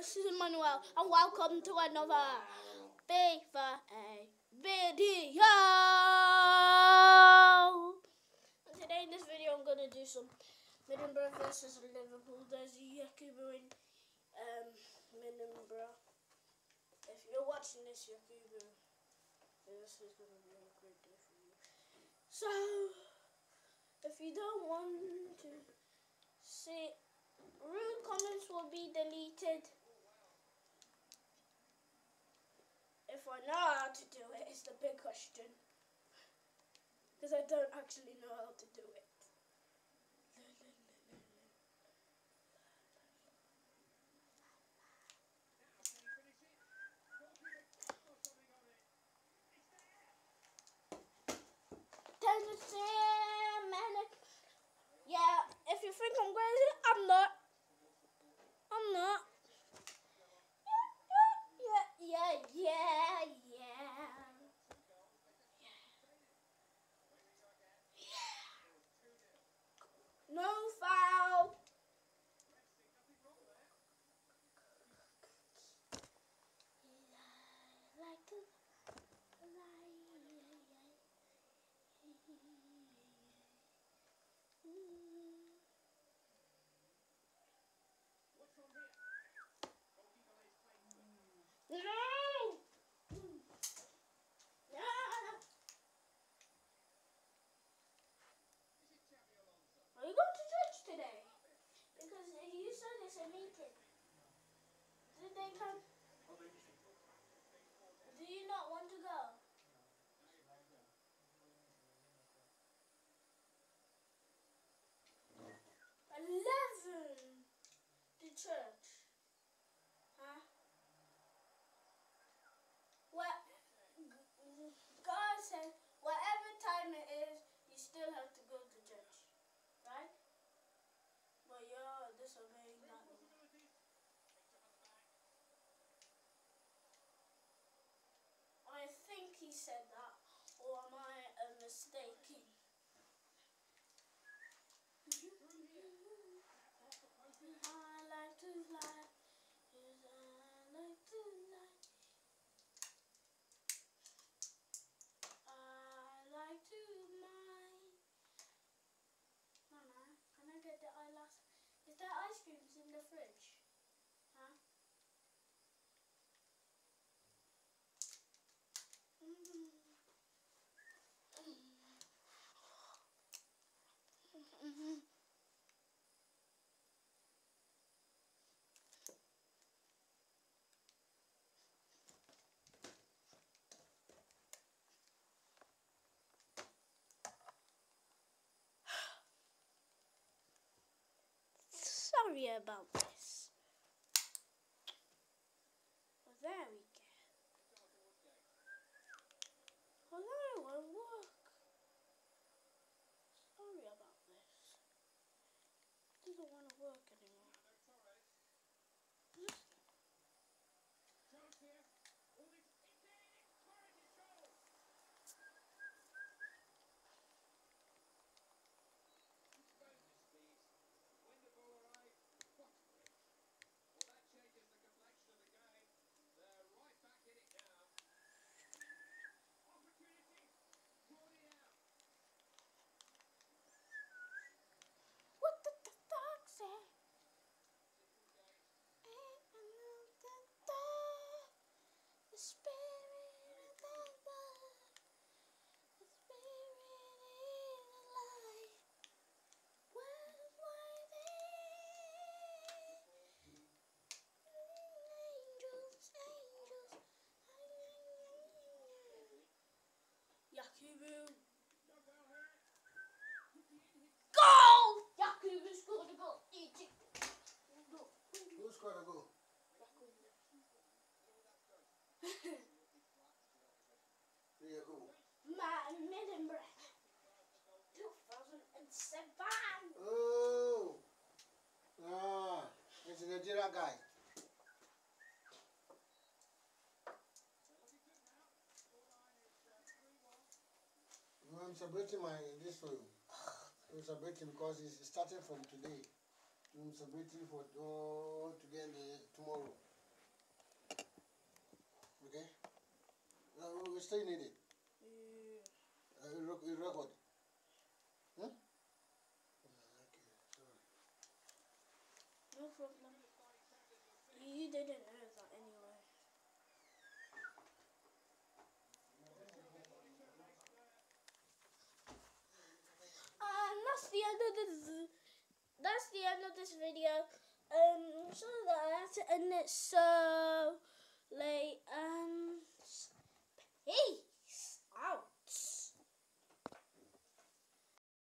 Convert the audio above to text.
this is Emmanuel, and welcome to another FIFA video. And today in this video, I'm gonna do some Middlesbrough versus Liverpool. There's Yakubu in um, Middlesbrough. If you're watching this, Yakubu, this is gonna be a great day for you. So, if you don't want to see rude comments will be deleted. I know how to do it is the big question. Because I don't actually know how to do it. Tennessee, man. Yeah, if you think I'm crazy, I'm not. I'm not. Yeah, yeah, yeah, yeah, yeah. No foul. Like to No! No! Are you going to church today? Because you said it's a meeting. They? Do you not want to go? Eleven to church. Huh? What God said, whatever time it is, you still have to go to church, right? But you're disobeying that. I think he said that, Sorry about this. my maiden breath. 2007. Oh. Ah, it's a Jira guy. I'm celebrating my this for you. I'm celebrating because it's starting from today. I'm celebrating for oh, today tomorrow. Okay? Now we still need it. You didn't know that anyway. And that's the end of this. That's the end of this video. Um, so that I had to end it so late. And um, hey.